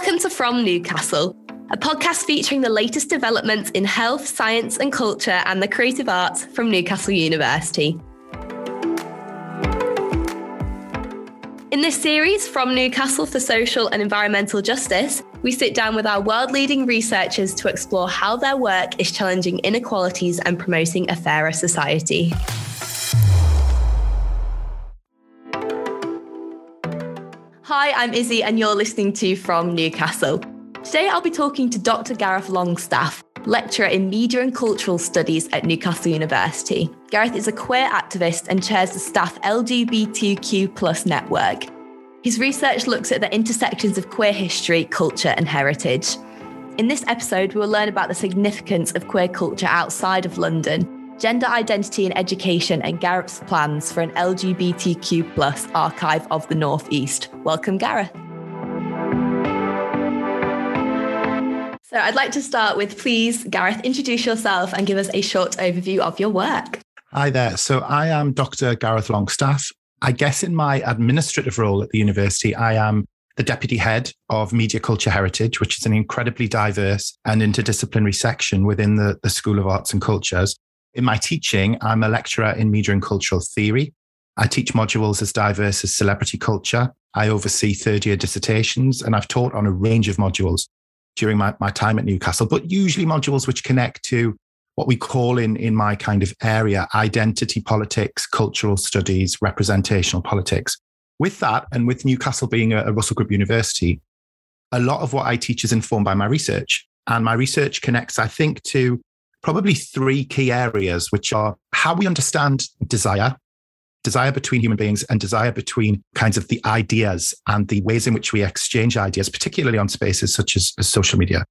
Welcome to From Newcastle, a podcast featuring the latest developments in health, science, and culture and the creative arts from Newcastle University. In this series, From Newcastle for Social and Environmental Justice, we sit down with our world leading researchers to explore how their work is challenging inequalities and promoting a fairer society. Hi, I'm Izzy, and you're listening to From Newcastle. Today, I'll be talking to Dr. Gareth Longstaff, lecturer in media and cultural studies at Newcastle University. Gareth is a queer activist and chairs the staff LGBTQ network. His research looks at the intersections of queer history, culture, and heritage. In this episode, we will learn about the significance of queer culture outside of London gender identity in education, and Gareth's plans for an LGBTQ plus archive of the Northeast. Welcome, Gareth. So I'd like to start with please, Gareth, introduce yourself and give us a short overview of your work. Hi there. So I am Dr. Gareth Longstaff. I guess in my administrative role at the university, I am the deputy head of Media Culture Heritage, which is an incredibly diverse and interdisciplinary section within the, the School of Arts and Cultures. In my teaching, I'm a lecturer in media and cultural theory. I teach modules as diverse as celebrity culture. I oversee third year dissertations, and I've taught on a range of modules during my, my time at Newcastle, but usually modules which connect to what we call in, in my kind of area identity politics, cultural studies, representational politics. With that, and with Newcastle being a, a Russell Group university, a lot of what I teach is informed by my research. And my research connects, I think, to probably three key areas, which are how we understand desire, desire between human beings, and desire between kinds of the ideas and the ways in which we exchange ideas, particularly on spaces such as, social media.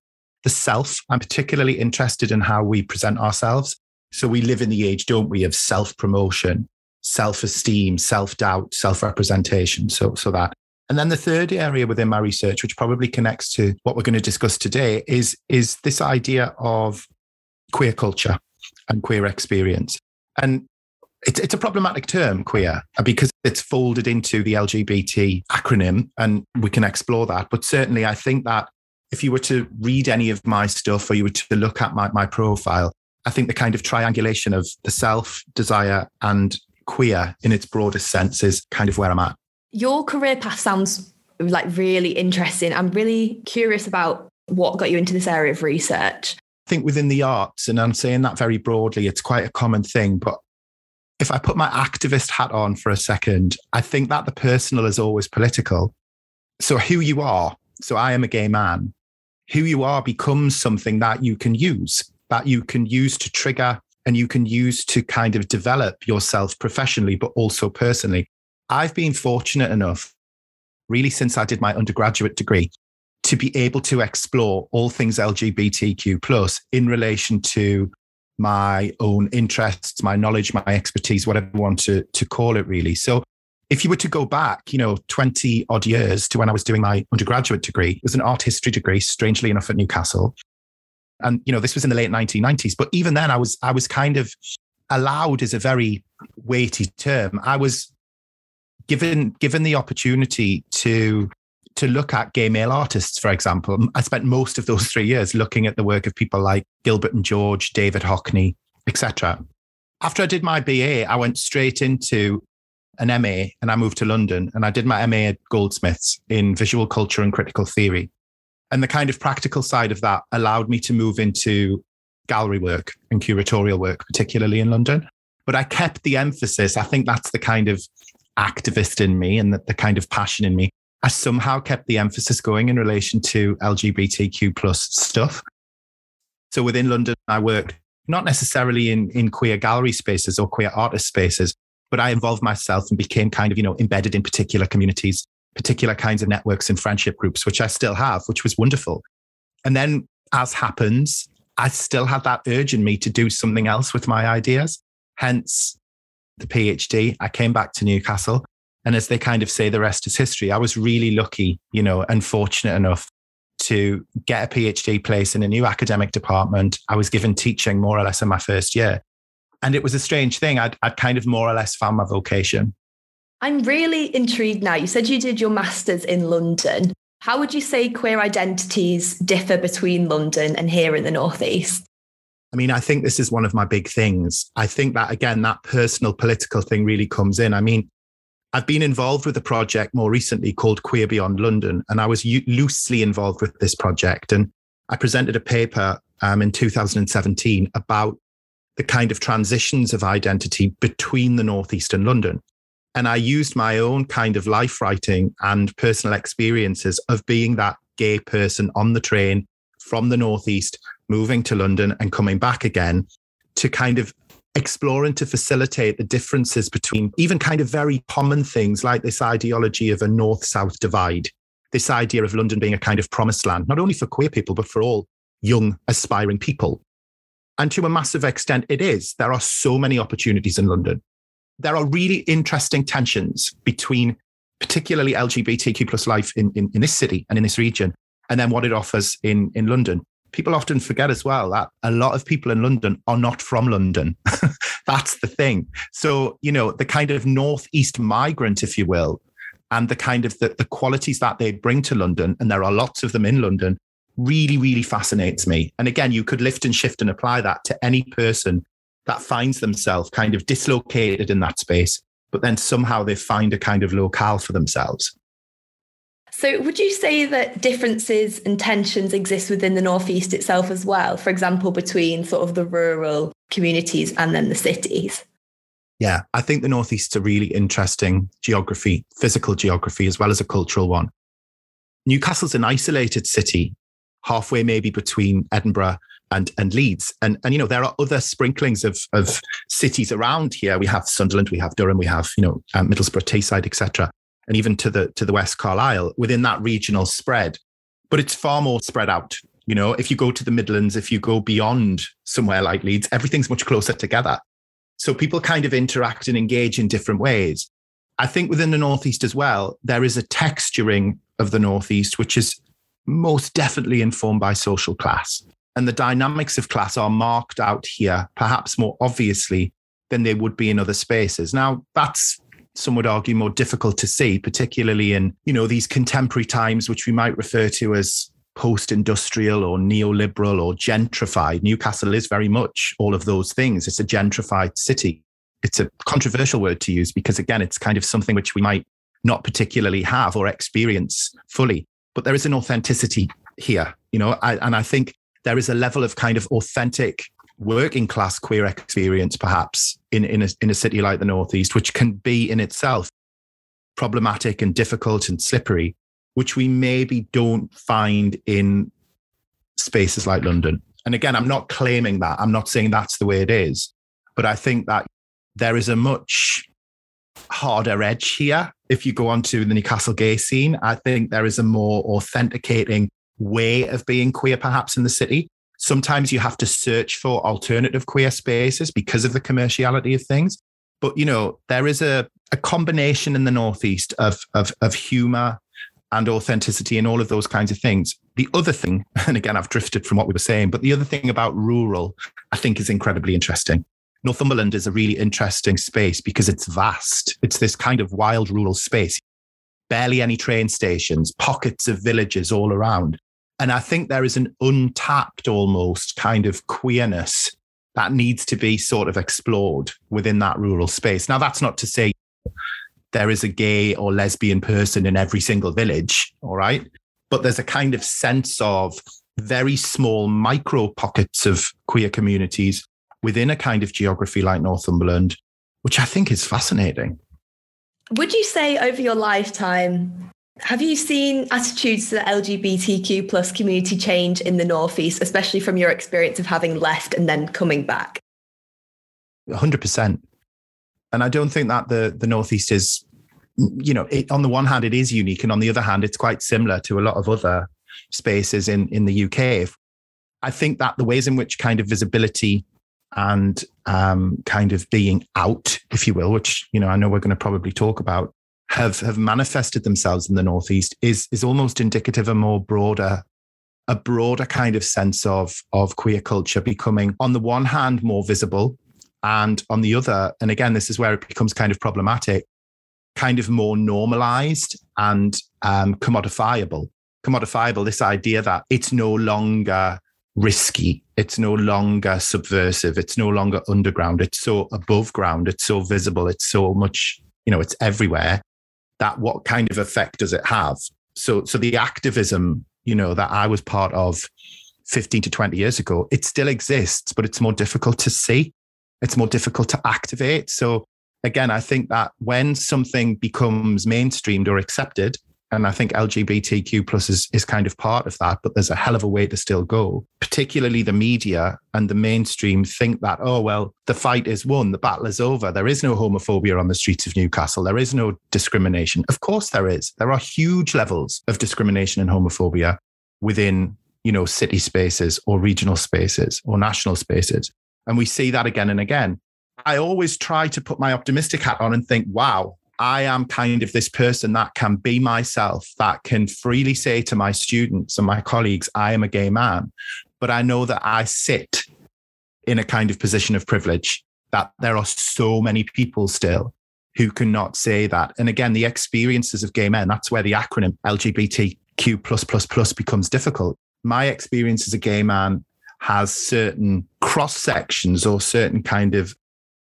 The self, I'm particularly interested in how we present ourselves. So we live in the age, don't we, of self promotion, self esteem, self doubt, self representation. So, so that. And then the third area within my research, which probably connects to what we're going to discuss today, is, is this idea of queer culture and queer experience. And it's, it's a problematic term, queer, because it's folded into the LGBT acronym, and we can explore that. But certainly, I think that if you were to read any of my stuff or you were to look at my, my profile, I think the kind of triangulation of the self, desire, and queer in its broadest sense is kind of where I'm at. Your career path sounds like really interesting. I'm really curious about what got you into this area of research think within the arts, and I'm saying that very broadly, it's quite a common thing. But if I put my activist hat on for a second, I think that the personal is always political. So who you are, so I am a gay man, who you are becomes something that you can use, that you can use to trigger and you can use to kind of develop yourself professionally, but also personally. I've been fortunate enough, really, since I did my undergraduate degree, to be able to explore all things LGBTQ plus in relation to my own interests, my knowledge, my expertise, whatever you want to, to call it really. So if you were to go back, you know, 20 odd years to when I was doing my undergraduate degree, it was an art history degree, strangely enough at Newcastle. And, you know, this was in the late 1990s. But even then I was, I was kind of allowed is a very weighty term. I was given, given the opportunity to to look at gay male artists, for example. I spent most of those three years looking at the work of people like Gilbert and George, David Hockney, etc. After I did my BA, I went straight into an MA and I moved to London and I did my MA at Goldsmiths in visual culture and critical theory. And the kind of practical side of that allowed me to move into gallery work and curatorial work, particularly in London. But I kept the emphasis. I think that's the kind of activist in me and the, the kind of passion in me. I somehow kept the emphasis going in relation to LGBTQ plus stuff. So within London, I worked not necessarily in, in queer gallery spaces or queer artist spaces, but I involved myself and became kind of, you know, embedded in particular communities, particular kinds of networks and friendship groups, which I still have, which was wonderful. And then as happens, I still had that urge in me to do something else with my ideas. Hence the PhD. I came back to Newcastle and as they kind of say, the rest is history. I was really lucky, you know, and fortunate enough to get a PhD place in a new academic department. I was given teaching more or less in my first year. And it was a strange thing. I'd, I'd kind of more or less found my vocation. I'm really intrigued now. You said you did your master's in London. How would you say queer identities differ between London and here in the Northeast? I mean, I think this is one of my big things. I think that, again, that personal political thing really comes in. I mean, I've been involved with a project more recently called Queer Beyond London, and I was u- loosely involved with this project. And I presented a paper um, in 2017 about the kind of transitions of identity between the Northeast and London. And I used my own kind of life writing and personal experiences of being that gay person on the train from the Northeast, moving to London and coming back again to kind of exploring to facilitate the differences between even kind of very common things like this ideology of a north south divide, this idea of London being a kind of promised land, not only for queer people, but for all young, aspiring people. And to a massive extent, it is. There are so many opportunities in London. There are really interesting tensions between particularly LGBTQ plus life in, in, in this city and in this region, and then what it offers in, in London people often forget as well that a lot of people in London are not from London. That's the thing. So, you know, the kind of northeast migrant, if you will, and the kind of the, the qualities that they bring to London, and there are lots of them in London, really, really fascinates me. And again, you could lift and shift and apply that to any person that finds themselves kind of dislocated in that space, but then somehow they find a kind of locale for themselves. So, would you say that differences and tensions exist within the Northeast itself as well? For example, between sort of the rural communities and then the cities? Yeah, I think the Northeast is a really interesting geography, physical geography, as well as a cultural one. Newcastle's an isolated city, halfway maybe between Edinburgh and, and Leeds. And, and, you know, there are other sprinklings of, of cities around here. We have Sunderland, we have Durham, we have, you know, um, Middlesbrough, Teesside, etc and even to the to the West Carlisle within that regional spread. But it's far more spread out. You know, if you go to the Midlands, if you go beyond somewhere like Leeds, everything's much closer together. So people kind of interact and engage in different ways. I think within the Northeast as well, there is a texturing of the Northeast, which is most definitely informed by social class. And the dynamics of class are marked out here, perhaps more obviously than they would be in other spaces. Now, that's some would argue more difficult to see, particularly in, you know, these contemporary times, which we might refer to as post-industrial or neoliberal or gentrified. Newcastle is very much all of those things. It's a gentrified city. It's a controversial word to use because again, it's kind of something which we might not particularly have or experience fully. But there is an authenticity here, you know, I, and I think there is a level of kind of authentic working class queer experience, perhaps in, in, a, in a city like the Northeast, which can be in itself problematic and difficult and slippery, which we maybe don't find in spaces like London. And again, I'm not claiming that. I'm not saying that's the way it is. But I think that there is a much harder edge here. If you go onto the Newcastle gay scene, I think there is a more authenticating way of being queer, perhaps in the city. Sometimes you have to search for alternative queer spaces because of the commerciality of things. But you know, there is a, a combination in the Northeast of, of, of humor and authenticity and all of those kinds of things. The other thing, and again, I've drifted from what we were saying, but the other thing about rural, I think is incredibly interesting. Northumberland is a really interesting space because it's vast. It's this kind of wild rural space. Barely any train stations, pockets of villages all around. And I think there is an untapped almost kind of queerness that needs to be sort of explored within that rural space. Now, that's not to say there is a gay or lesbian person in every single village, all right? But there's a kind of sense of very small micro pockets of queer communities within a kind of geography like Northumberland, which I think is fascinating. Would you say over your lifetime, have you seen attitudes to the LGBTQ plus community change in the Northeast, especially from your experience of having left and then coming back? 100%. And I don't think that the, the Northeast is, you know, it, on the one hand, it is unique. And on the other hand, it's quite similar to a lot of other spaces in, in the UK. I think that the ways in which kind of visibility and um, kind of being out, if you will, which, you know, I know we're going to probably talk about, have have manifested themselves in the northeast is is almost indicative of a more broader a broader kind of sense of of queer culture becoming on the one hand more visible and on the other and again this is where it becomes kind of problematic kind of more normalized and um, commodifiable commodifiable, this idea that it's no longer risky. It's no longer subversive. It's no longer underground. It's so above ground. It's so visible. It's so much, you know, it's everywhere that what kind of effect does it have? So, so the activism, you know, that I was part of 15 to 20 years ago, it still exists, but it's more difficult to see. It's more difficult to activate. So again, I think that when something becomes mainstreamed or accepted, and I think LGBTQ plus is, is kind of part of that, but there's a hell of a way to still go. Particularly the media and the mainstream think that, oh, well, the fight is won, the battle is over. There is no homophobia on the streets of Newcastle. There is no discrimination. Of course there is. There are huge levels of discrimination and homophobia within, you know, city spaces or regional spaces or national spaces. And we see that again and again. I always try to put my optimistic hat on and think, wow, I am kind of this person that can be myself, that can freely say to my students and my colleagues, I am a gay man. But I know that I sit in a kind of position of privilege, that there are so many people still who cannot say that. And again, the experiences of gay men, that's where the acronym LGBTQ becomes difficult. My experience as a gay man has certain cross sections or certain kind of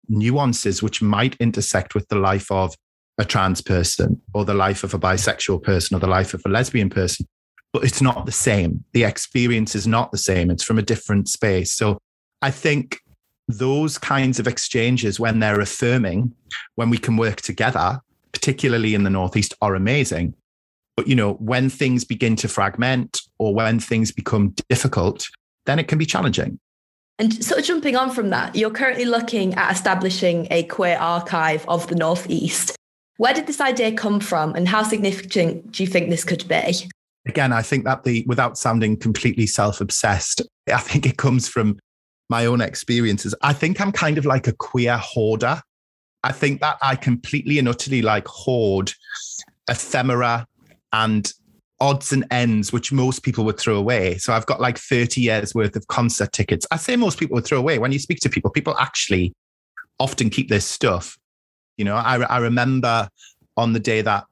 nuances which might intersect with the life of a trans person or the life of a bisexual person or the life of a lesbian person, but it's not the same. The experience is not the same. It's from a different space. So I think those kinds of exchanges, when they're affirming, when we can work together, particularly in the Northeast, are amazing. But you know, when things begin to fragment or when things become difficult, then it can be challenging. And sort of jumping on from that, you're currently looking at establishing a queer archive of the Northeast. Where did this idea come from and how significant do you think this could be? Again, I think that the, without sounding completely self obsessed, I think it comes from my own experiences. I think I'm kind of like a queer hoarder. I think that I completely and utterly like hoard ephemera and odds and ends, which most people would throw away. So I've got like 30 years worth of concert tickets. I say most people would throw away. When you speak to people, people actually often keep this stuff. You know, I, I remember on the day that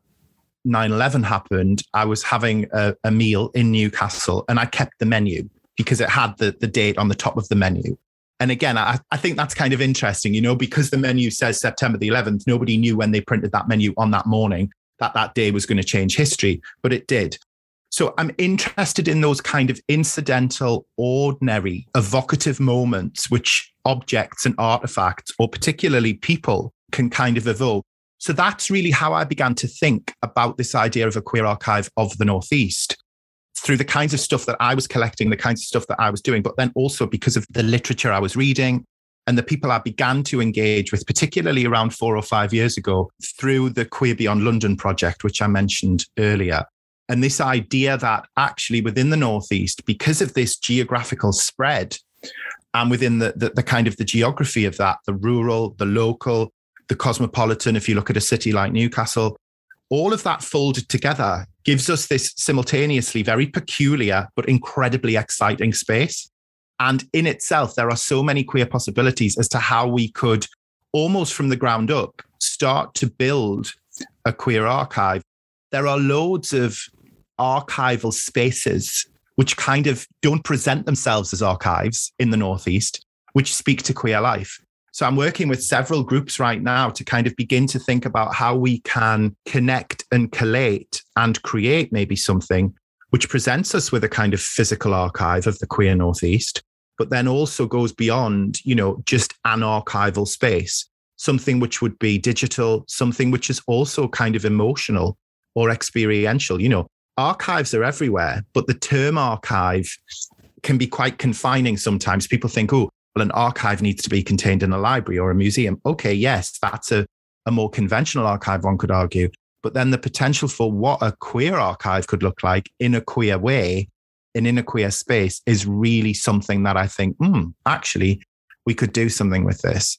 9 11 happened, I was having a, a, meal in Newcastle and I kept the menu because it had the, the date on the top of the menu. And again, I, I think that's kind of interesting, you know, because the menu says September the 11th, nobody knew when they printed that menu on that morning that that day was going to change history, but it did. So I'm interested in those kind of incidental, ordinary, evocative moments which objects and artifacts, or particularly people, can kind of evolve. So that's really how I began to think about this idea of a queer archive of the Northeast through the kinds of stuff that I was collecting, the kinds of stuff that I was doing, but then also because of the literature I was reading and the people I began to engage with, particularly around four or five years ago through the Queer Beyond London project, which I mentioned earlier. And this idea that actually within the Northeast, because of this geographical spread, and within the, the, the kind of the geography of that, the rural, the local, the cosmopolitan, if you look at a city like Newcastle, all of that folded together gives us this simultaneously very peculiar but incredibly exciting space. And in itself, there are so many queer possibilities as to how we could almost from the ground up start to build a queer archive. There are loads of archival spaces which kind of don't present themselves as archives in the Northeast, which speak to queer life. So I'm working with several groups right now to kind of begin to think about how we can connect and collate and create maybe something which presents us with a kind of physical archive of the queer Northeast, but then also goes beyond, you know, just an archival space, something which would be digital, something which is also kind of emotional or experiential. You know, archives are everywhere, but the term archive can be quite confining sometimes. People think, oh, well, an archive needs to be contained in a library or a museum. Okay, yes, that's a, a more conventional archive, one could argue. But then the potential for what a queer archive could look like in a queer way and in a queer space is really something that I think, hmm, actually, we could do something with this.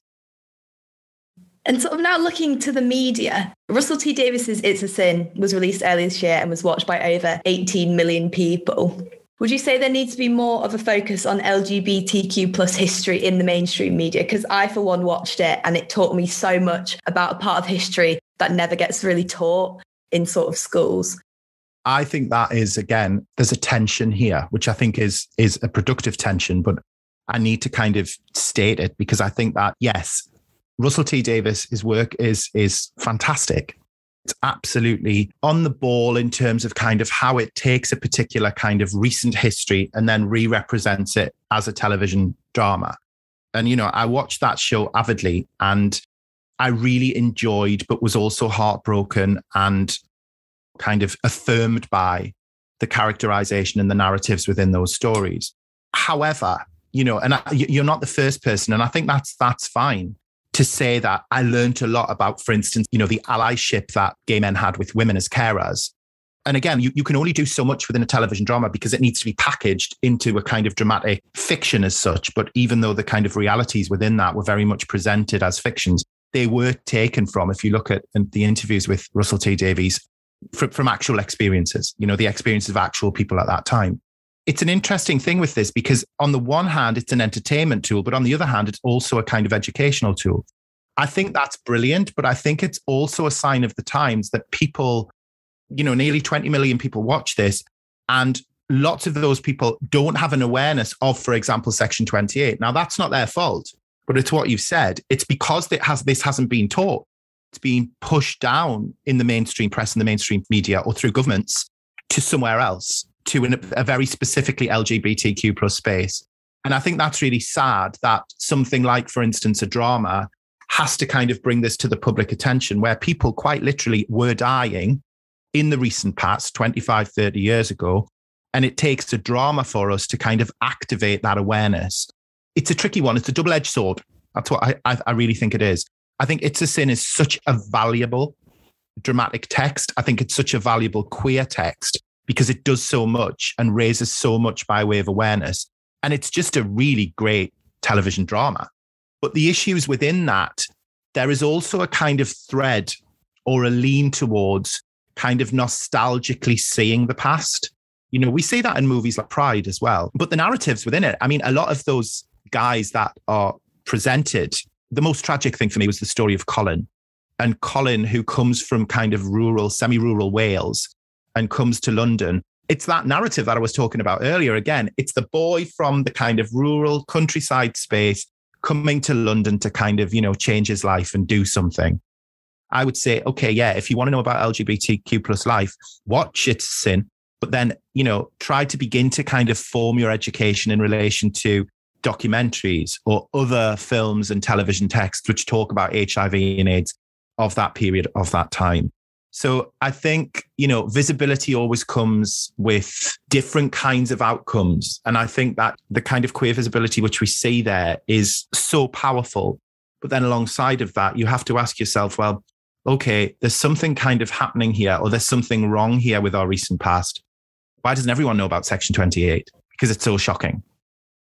And sort of now looking to the media, Russell T Davies's It's a Sin was released earlier this year and was watched by over 18 million people. Would you say there needs to be more of a focus on LGBTQ plus history in the mainstream media? Because I, for one, watched it and it taught me so much about a part of history that never gets really taught in sort of schools. I think that is again, there's a tension here, which I think is is a productive tension, but I need to kind of state it because I think that yes, Russell T Davies, his work is is fantastic. It's absolutely on the ball in terms of kind of how it takes a particular kind of recent history and then re-represents it as a television drama. And you know, I watched that show avidly and I really enjoyed, but was also heartbroken and kind of affirmed by the characterization and the narratives within those stories. However, you know, and I, you're not the first person, and I think that's that's fine to say that I learned a lot about, for instance, you know, the allyship that gay men had with women as carers. And again, you, you can only do so much within a television drama because it needs to be packaged into a kind of dramatic fiction as such. But even though the kind of realities within that were very much presented as fictions, they were taken from, if you look at the interviews with Russell T Davies, from, from actual experiences, you know, the experiences of actual people at that time. It's an interesting thing with this because, on the one hand, it's an entertainment tool, but on the other hand, it's also a kind of educational tool. I think that's brilliant, but I think it's also a sign of the times that people, you know, nearly 20 million people watch this, and lots of those people don't have an awareness of, for example, Section 28. Now, that's not their fault, but it's what you've said. It's because it has, this hasn't been taught it's being pushed down in the mainstream press and the mainstream media or through governments to somewhere else, to an, a very specifically LGBTQ plus space. And I think that's really sad that something like, for instance, a drama has to kind of bring this to the public attention where people quite literally were dying in the recent past, 25, 30 years ago. And it takes a drama for us to kind of activate that awareness. It's a tricky one. It's a double edged sword. That's what I, I, I really think it is. I think It's a Sin is such a valuable dramatic text. I think it's such a valuable queer text because it does so much and raises so much by way of awareness. And it's just a really great television drama. But the issues within that, there is also a kind of thread or a lean towards kind of nostalgically seeing the past. You know, we see that in movies like Pride as well, but the narratives within it, I mean, a lot of those guys that are presented the most tragic thing for me was the story of Colin. And Colin, who comes from kind of rural, semi rural Wales and comes to London. It's that narrative that I was talking about earlier. Again, it's the boy from the kind of rural countryside space coming to London to kind of, you know, change his life and do something. I would say, okay, yeah, if you want to know about LGBTQ plus life, watch It's Sin. But then, you know, try to begin to kind of form your education in relation to documentaries or other films and television texts which talk about HIV and AIDS of that period, of that time. So I think, you know, visibility always comes with different kinds of outcomes. And I think that the kind of queer visibility which we see there is so powerful. But then alongside of that, you have to ask yourself, well, okay, there's something kind of happening here, or there's something wrong here with our recent past. Why doesn't everyone know about Section 28? Because it's so shocking.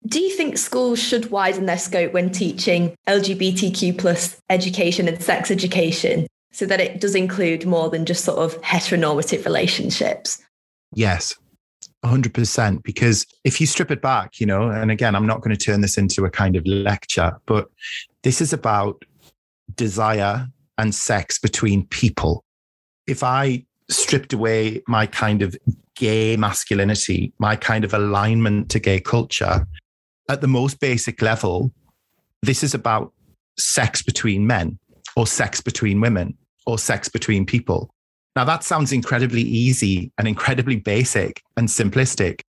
Do you think schools should widen their scope when teaching LGBTQ plus education and sex education so that it does include more than just sort of heteronormative relationships? Yes, 100%. Because if you strip it back, you know, and again, I'm not going to turn this into a kind of lecture, but this is about desire and sex between people. If I stripped away my kind of gay masculinity, my kind of alignment to gay culture, at the most basic level, this is about sex between men or sex between women or sex between people. Now, that sounds incredibly easy and incredibly basic and simplistic,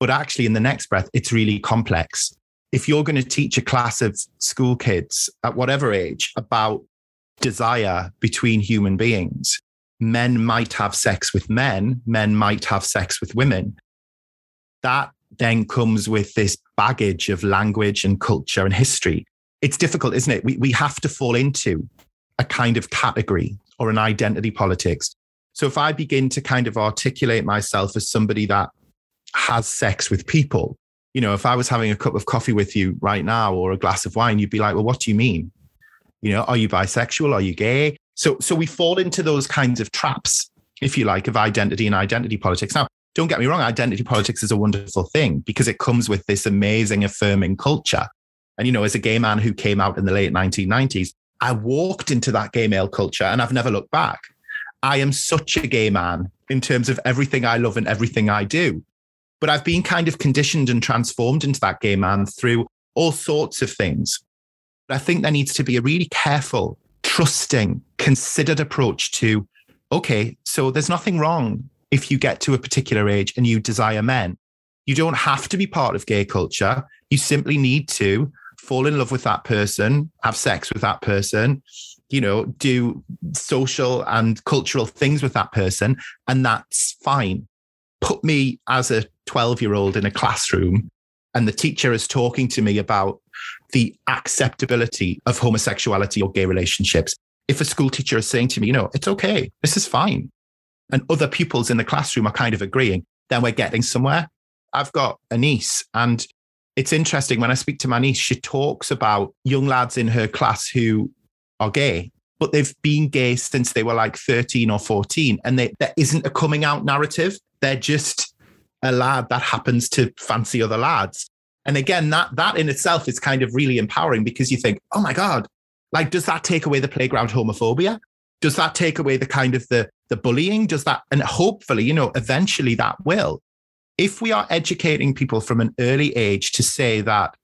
but actually, in the next breath, it's really complex. If you're going to teach a class of school kids at whatever age about desire between human beings, men might have sex with men, men might have sex with women. That then comes with this baggage of language and culture and history. It's difficult, isn't it? We, we have to fall into a kind of category or an identity politics. So if I begin to kind of articulate myself as somebody that has sex with people, you know, if I was having a cup of coffee with you right now or a glass of wine, you'd be like, well, what do you mean? You know, are you bisexual? Are you gay? So, so we fall into those kinds of traps, if you like, of identity and identity politics. Now, don't get me wrong, identity politics is a wonderful thing because it comes with this amazing affirming culture. And, you know, as a gay man who came out in the late 1990s, I walked into that gay male culture and I've never looked back. I am such a gay man in terms of everything I love and everything I do. But I've been kind of conditioned and transformed into that gay man through all sorts of things. But I think there needs to be a really careful, trusting, considered approach to okay, so there's nothing wrong if you get to a particular age and you desire men. You don't have to be part of gay culture. You simply need to fall in love with that person, have sex with that person, you know, do social and cultural things with that person, and that's fine. Put me as a 12 year old in a classroom, and the teacher is talking to me about the acceptability of homosexuality or gay relationships. If a school teacher is saying to me, you know, it's okay, this is fine, and other pupils in the classroom are kind of agreeing, then we're getting somewhere. I've got a niece, and it's interesting when I speak to my niece, she talks about young lads in her class who are gay, but they've been gay since they were like 13 or 14. And they, there isn't a coming out narrative. They're just a lad that happens to fancy other lads. And again, that that in itself is kind of really empowering because you think, oh my God, like, does that take away the playground homophobia? Does that take away the kind of the the bullying? Does that and hopefully, you know, eventually that will. If we are educating people from an early age to say that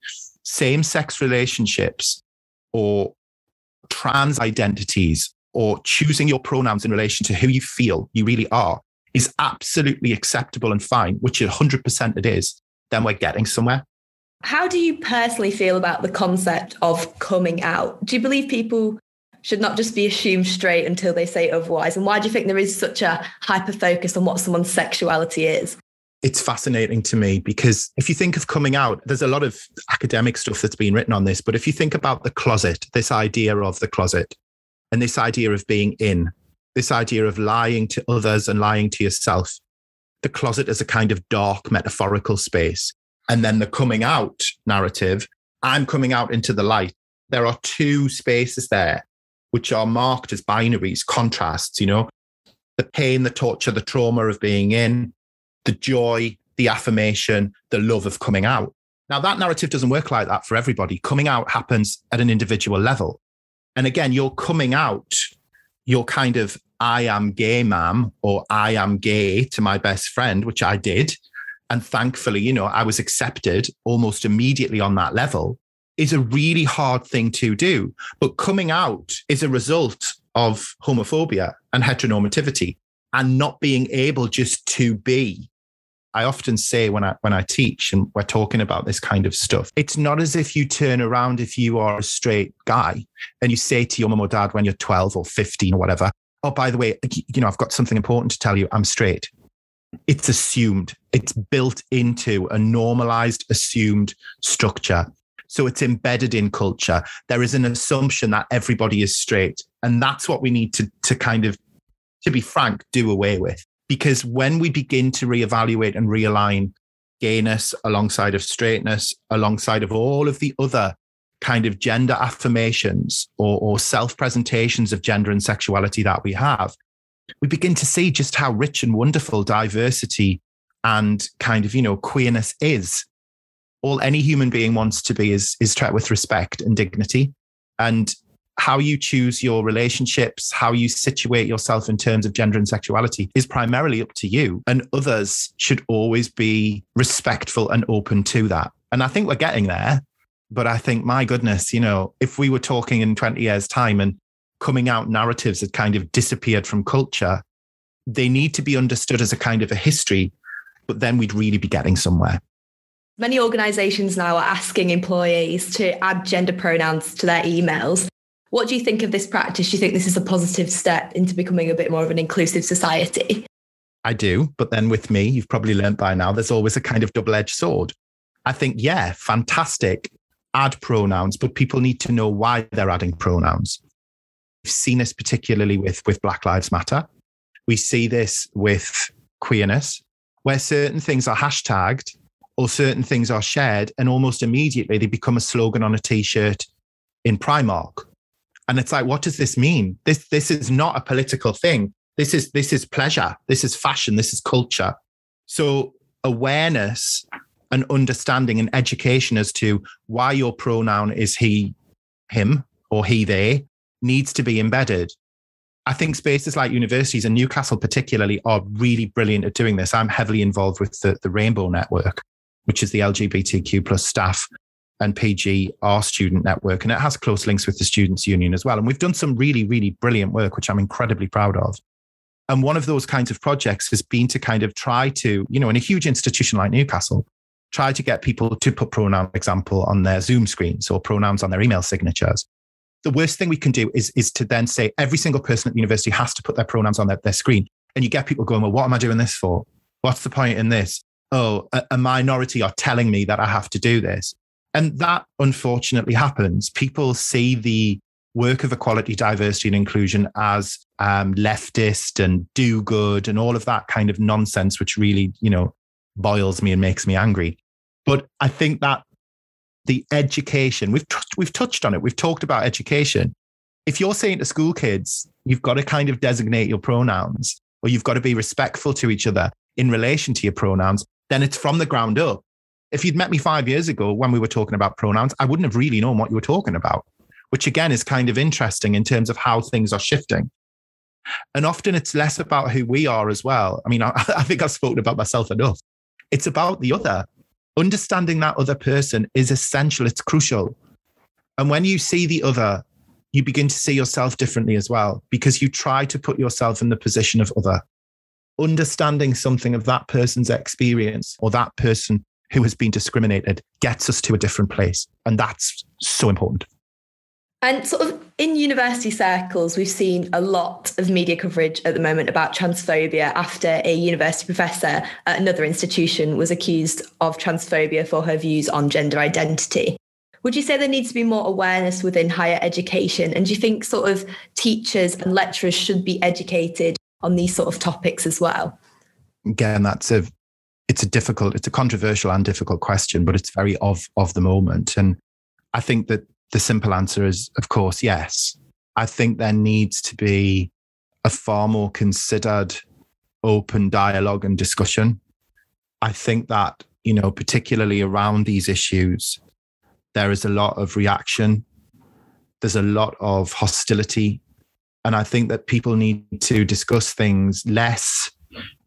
same-sex relationships or trans identities or choosing your pronouns in relation to who you feel you really are is absolutely acceptable and fine, which 100% it is, then we're getting somewhere. How do you personally feel about the concept of coming out? Do you believe people should not just be assumed straight until they say otherwise? And why do you think there is such a hyper focus on what someone's sexuality is? It's fascinating to me because if you think of coming out, there's a lot of academic stuff that's been written on this. But if you think about the closet, this idea of the closet and this idea of being in, this idea of lying to others and lying to yourself, the closet is a kind of dark metaphorical space. And then the coming out narrative, I'm coming out into the light. There are two spaces there which are marked as binaries, contrasts, you know, the pain, the torture, the trauma of being in, the joy, the affirmation, the love of coming out. Now, that narrative doesn't work like that for everybody. Coming out happens at an individual level. And again, you're coming out, you're kind of, I am gay, ma'am, or I am gay to my best friend, which I did. And thankfully, you know, I was accepted almost immediately on that level is a really hard thing to do. But coming out is a result of homophobia and heteronormativity and not being able just to be. I often say when I when I teach and we're talking about this kind of stuff, it's not as if you turn around if you are a straight guy and you say to your mum or dad when you're 12 or 15 or whatever, oh, by the way, you know, I've got something important to tell you. I'm straight. It's assumed. It's built into a normalized, assumed structure so it's embedded in culture. There is an assumption that everybody is straight. And that's what we need to, to kind of, to be frank, do away with. Because when we begin to reevaluate and realign gayness alongside of straightness, alongside of all of the other kind of gender affirmations or, or self presentations of gender and sexuality that we have, we begin to see just how rich and wonderful diversity and kind of, you know, queerness is. All any human being wants to be is is treated with respect and dignity. And how you choose your relationships how you situate yourself in terms of gender and sexuality is primarily up to you. And others should always be respectful and open to that. And i think we're getting there but i think my goodness you know if we were talking in 20 years time and coming out narratives had kind of disappeared from culture they need to be understood as a kind of a history but then we'd really be getting somewhere. Many organisations now are asking employees to add gender pronouns to their emails. What do you think of this practice? Do you think this is a positive step into becoming a bit more of an inclusive society? I do. But then with me, you've probably learned by now, there's always a kind of double edged sword. I think, yeah, fantastic. Add pronouns, but people need to know why they're adding pronouns. We've seen this particularly with, with Black Lives Matter. We see this with queerness, where certain things are hashtagged or certain things are shared and almost immediately they become a slogan on a t-shirt in Primark. And it's like, what does this mean? This this is not a political thing. This is this is pleasure. This is fashion. This is culture. So awareness and understanding and education as to why your pronoun is he, him, or he, they needs to be embedded. I think spaces like universities and Newcastle particularly are really brilliant at doing this. I'm heavily involved with the, the Rainbow Network, which is the LGBTQ plus staff and PGR student network, and it has close links with the Students' Union as well. And we've done some really, really brilliant work, which I'm incredibly proud of. And one of those kinds of projects has been to kind of try to, you know, in a huge institution like Newcastle, try to get people to put pronoun example on their Zoom screens or pronouns on their email signatures. The worst thing we can do is, is to then say every single person at the university has to put their pronouns on their, their screen. And you get people going, well, what am I doing this for? What's the point in this? Oh, a, a minority are telling me that I have to do this. And that unfortunately happens. People see the work of equality, diversity, and inclusion as um, leftist and do good and all of that kind of nonsense, which really, you know, boils me and makes me angry. But I think that the education we've t- we've touched on it. We've talked about education. If you're saying to school kids, you've got to kind of designate your pronouns, or you've got to be respectful to each other in relation to your pronouns, then it's from the ground up. If you'd met me five years ago when we were talking about pronouns, I wouldn't have really known what you were talking about, which again is kind of interesting in terms of how things are shifting. And often it's less about who we are as well. I mean, I, I think I've spoken about myself enough. It's about the other. Understanding that other person is essential, it's crucial. And when you see the other, you begin to see yourself differently as well because you try to put yourself in the position of other. Understanding something of that person's experience or that person who has been discriminated gets us to a different place. And that's so important. And sort of in university circles, we've seen a lot of media coverage at the moment about transphobia after a university professor at another institution was accused of transphobia for her views on gender identity. Would you say there needs to be more awareness within higher education? And do you think sort of teachers and lecturers should be educated on these sort of topics as well? Again, that's a it's a difficult, it's a controversial and difficult question, but it's very of of the moment. And I think that the simple answer is, of course, yes. I think there needs to be a far more considered, open dialogue and discussion. I think that, you know, particularly around these issues, there is a lot of reaction, there's a lot of hostility. And I think that people need to discuss things less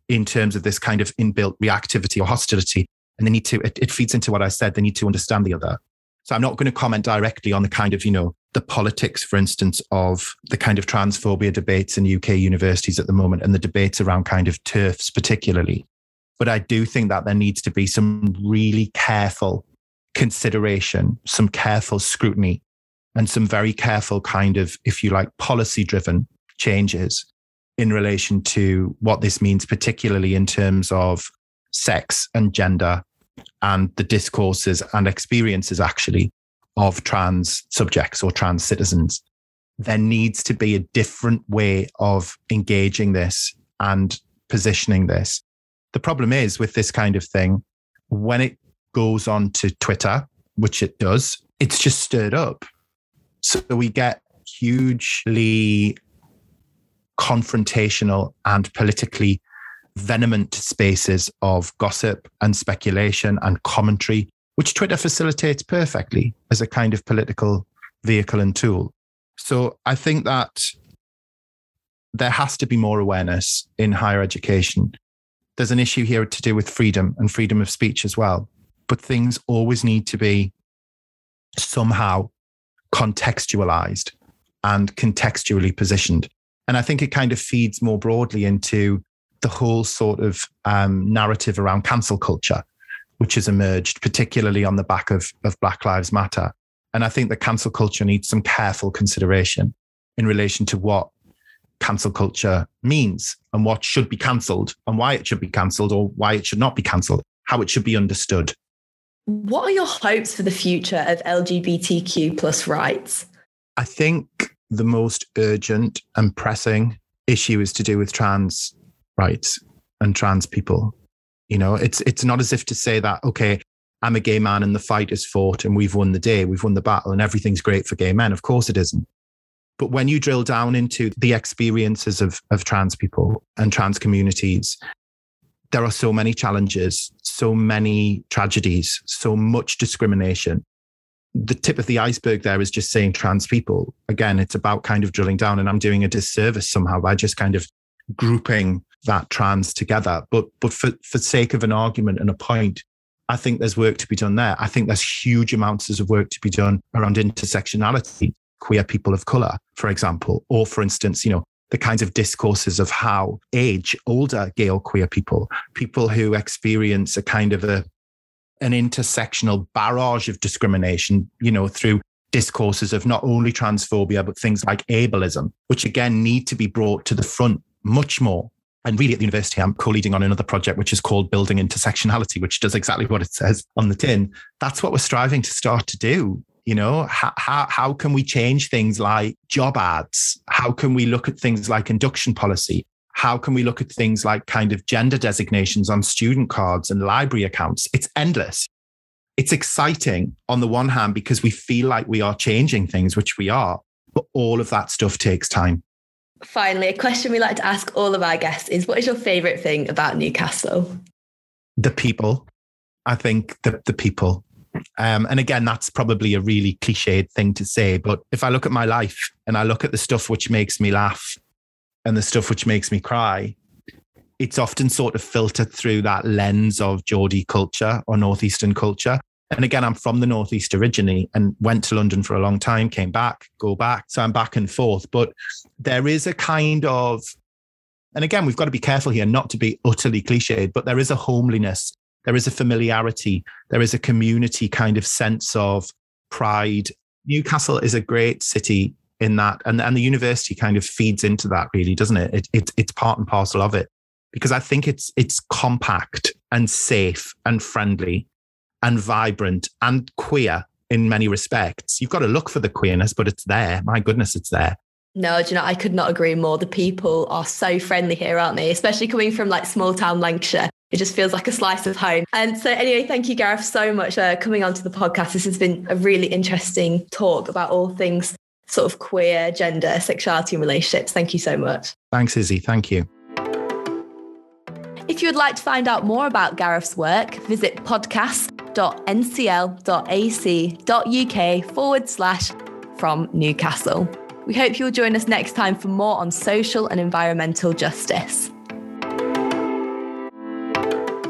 in terms of this kind of inbuilt reactivity or hostility. And they need to, it, it feeds into what I said, they need to understand the other. So I'm not going to comment directly on the kind of, you know, the politics, for instance, of the kind of transphobia debates in UK universities at the moment and the debates around kind of TERFs, particularly. But I do think that there needs to be some really careful consideration, some careful scrutiny, and some very careful kind of, if you like, policy driven changes in relation to what this means, particularly in terms of sex and gender and the discourses and experiences actually of trans subjects or trans citizens. There needs to be a different way of engaging this and positioning this. The problem is with this kind of thing, when it goes on to Twitter, which it does, it's just stirred up. So we get hugely confrontational and politically vehement spaces of gossip and speculation and commentary, which Twitter facilitates perfectly as a kind of political vehicle and tool. So I think that there has to be more awareness in higher education. There's an issue here to do with freedom and freedom of speech as well. But things always need to be somehow contextualized and contextually positioned. And I think it kind of feeds more broadly into the whole sort of um, narrative around cancel culture, which has emerged, particularly on the back of, of Black Lives Matter. And I think that cancel culture needs some careful consideration in relation to what cancel culture means and what should be cancelled and why it should be cancelled or why it should not be cancelled, how it should be understood. What are your hopes for the future of LGBTQ plus rights? I think the most urgent and pressing issue is to do with trans rights and trans people. You know, it's it's not as if to say that, okay, I'm a gay man and the fight is fought and we've won the day, we've won the battle and everything's great for gay men. Of course it isn't. But when you drill down into the experiences of, of trans people and trans communities, there are so many challenges, so many tragedies, so much discrimination. The tip of the iceberg there is just saying trans people. Again, it's about kind of drilling down, and I'm doing a disservice somehow by just kind of grouping that trans together. But but for for sake of an argument and a point, I think there's work to be done there. I think there's huge amounts of work to be done around intersectionality, queer people of color, for example, or for instance, you know, the kinds of discourses of how age, older gay or queer people, people who experience a kind of a an intersectional barrage of discrimination, you know, through discourses of not only transphobia, but things like ableism, which again need to be brought to the front much more. And really, at the university, I'm co leading on another project which is called Building Intersectionality, which does exactly what it says on the tin. That's what we're striving to start to do. You know, how, how, how can we change things like job ads? How can we look at things like induction policy? How can we look at things like kind of gender designations on student cards and library accounts? It's endless. It's exciting on the one hand because we feel like we are changing things, which we are, but all of that stuff takes time. Finally, a question we like to ask all of our guests is what is your favourite thing about Newcastle? The people. I think the, the people. Um, and again, that's probably a really cliched thing to say. But if I look at my life and I look at the stuff which makes me laugh and the stuff which makes me cry, it's often sort of filtered through that lens of Geordie culture or Northeastern culture. And again, I'm from the Northeast originally and went to London for a long time, came back, go back. So I'm back and forth. But there is a kind of, and again, we've got to be careful here not to be utterly cliched, but there is a homeliness, there is a familiarity, there is a community kind of sense of pride. Newcastle is a great city in that, and, and the university kind of feeds into that, really, doesn't it? it, it it's part and parcel of it because I think it's it's compact and safe and friendly and vibrant and queer in many respects. You've got to look for the queerness, but it's there. My goodness, it's there. No, do you know, I could not agree more. The people are so friendly here, aren't they? Especially coming from like small town Lancashire. It just feels like a slice of home. And so, anyway, thank you, Gareth, so much for coming onto the podcast. This has been a really interesting talk about all things sort of queer, gender, sexuality, and relationships. Thank you so much. Thanks, Izzy. Thank you. If you would like to find out more about Gareth's work, visit podcast.ncl.ac.uk forward slash from Newcastle. We hope you'll join us next time for more on social and environmental justice.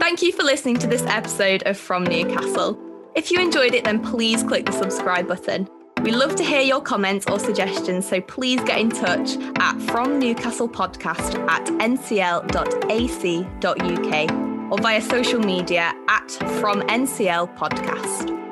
Thank you for listening to this episode of From Newcastle. If you enjoyed it, then please click the subscribe button. We love to hear your comments or suggestions, so please get in touch at From Newcastle Podcast at ncl.ac.uk or via social media at From NCL Podcast.